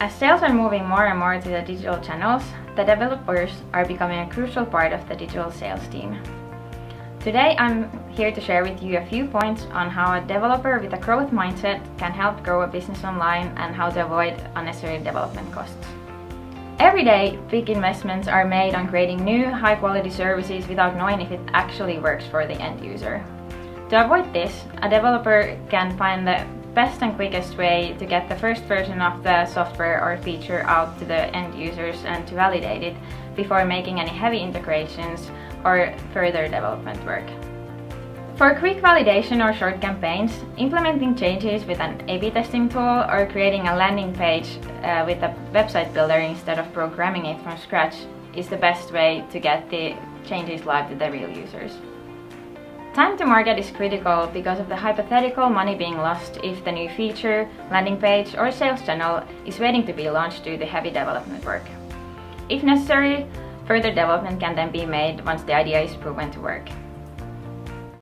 As sales are moving more and more to the digital channels, the developers are becoming a crucial part of the digital sales team. Today I'm here to share with you a few points on how a developer with a growth mindset can help grow a business online and how to avoid unnecessary development costs. Every day, big investments are made on creating new, high-quality services without knowing if it actually works for the end user. To avoid this, a developer can find the best and quickest way to get the first version of the software or feature out to the end users and to validate it before making any heavy integrations or further development work. For quick validation or short campaigns, implementing changes with an A-B testing tool or creating a landing page uh, with a website builder instead of programming it from scratch is the best way to get the changes live to the real users. Time to market is critical because of the hypothetical money being lost if the new feature, landing page or sales channel is waiting to be launched due to heavy development work. If necessary, further development can then be made once the idea is proven to work.